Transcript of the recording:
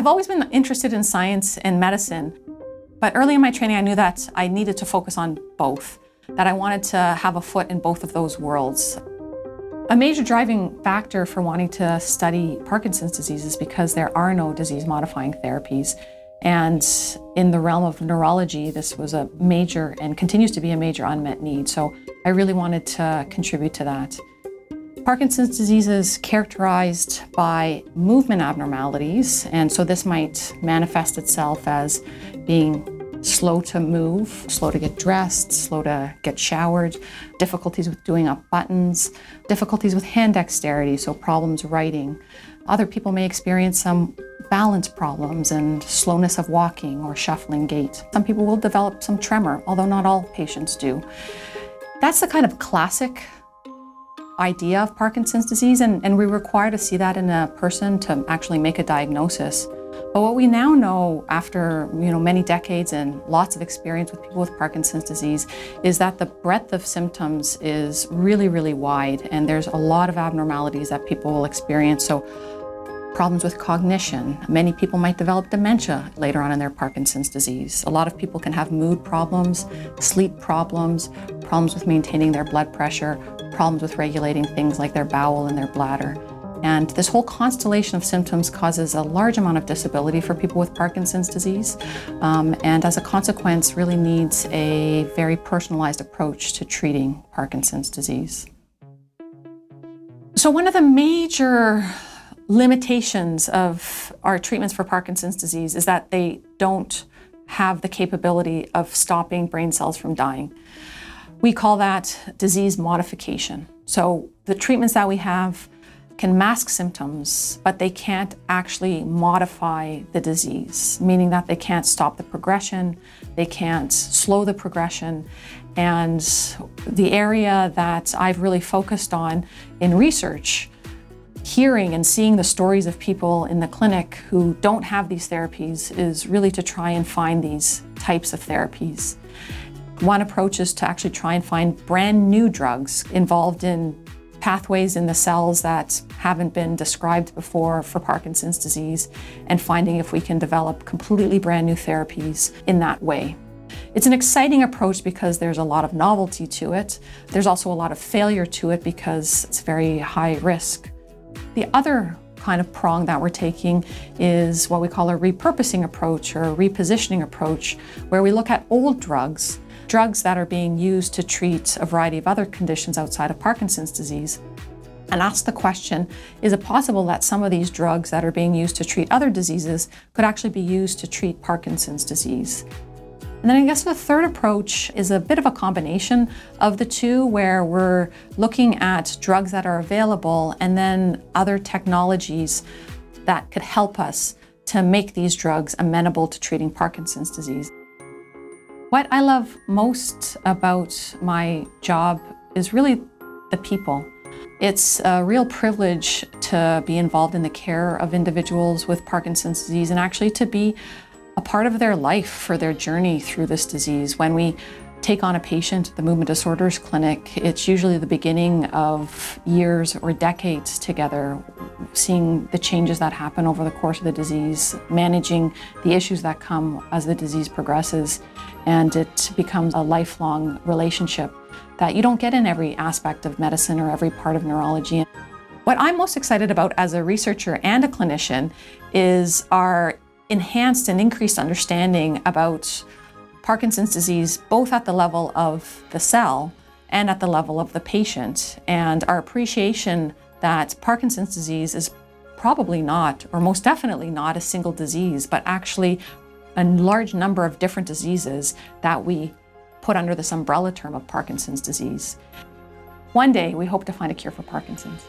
I've always been interested in science and medicine, but early in my training I knew that I needed to focus on both, that I wanted to have a foot in both of those worlds. A major driving factor for wanting to study Parkinson's disease is because there are no disease-modifying therapies. And in the realm of neurology, this was a major and continues to be a major unmet need. So I really wanted to contribute to that. Parkinson's disease is characterized by movement abnormalities, and so this might manifest itself as being slow to move, slow to get dressed, slow to get showered, difficulties with doing up buttons, difficulties with hand dexterity, so problems writing. Other people may experience some balance problems and slowness of walking or shuffling gait. Some people will develop some tremor, although not all patients do. That's the kind of classic idea of Parkinson's disease, and, and we require to see that in a person to actually make a diagnosis. But what we now know after you know, many decades and lots of experience with people with Parkinson's disease is that the breadth of symptoms is really, really wide and there's a lot of abnormalities that people will experience. So problems with cognition. Many people might develop dementia later on in their Parkinson's disease. A lot of people can have mood problems, sleep problems, problems with maintaining their blood pressure, problems with regulating things like their bowel and their bladder. And this whole constellation of symptoms causes a large amount of disability for people with Parkinson's disease, um, and as a consequence, really needs a very personalized approach to treating Parkinson's disease. So, one of the major limitations of our treatments for Parkinson's disease is that they don't have the capability of stopping brain cells from dying. We call that disease modification. So, the treatments that we have can mask symptoms, but they can't actually modify the disease, meaning that they can't stop the progression, they can't slow the progression. And the area that I've really focused on in research, hearing and seeing the stories of people in the clinic who don't have these therapies, is really to try and find these types of therapies. One approach is to actually try and find brand new drugs involved in pathways in the cells that haven't been described before for Parkinson's disease and finding if we can develop completely brand new therapies in that way. It's an exciting approach because there's a lot of novelty to it. There's also a lot of failure to it because it's very high risk. The other kind of prong that we're taking is what we call a repurposing approach or a repositioning approach, where we look at old drugs drugs that are being used to treat a variety of other conditions outside of Parkinson's disease and ask the question, is it possible that some of these drugs that are being used to treat other diseases could actually be used to treat Parkinson's disease? And then I guess the third approach is a bit of a combination of the two where we're looking at drugs that are available and then other technologies that could help us to make these drugs amenable to treating Parkinson's disease. What I love most about my job is really the people. It's a real privilege to be involved in the care of individuals with Parkinson's disease and actually to be a part of their life for their journey through this disease. When we take on a patient at the Movement Disorders Clinic, it's usually the beginning of years or decades together, seeing the changes that happen over the course of the disease, managing the issues that come as the disease progresses, and it becomes a lifelong relationship that you don't get in every aspect of medicine or every part of neurology. What I'm most excited about as a researcher and a clinician is our enhanced and increased understanding about Parkinson's disease, both at the level of the cell and at the level of the patient, and our appreciation that Parkinson's disease is probably not, or most definitely not, a single disease, but actually a large number of different diseases that we put under this umbrella term of Parkinson's disease. One day, we hope to find a cure for Parkinson's.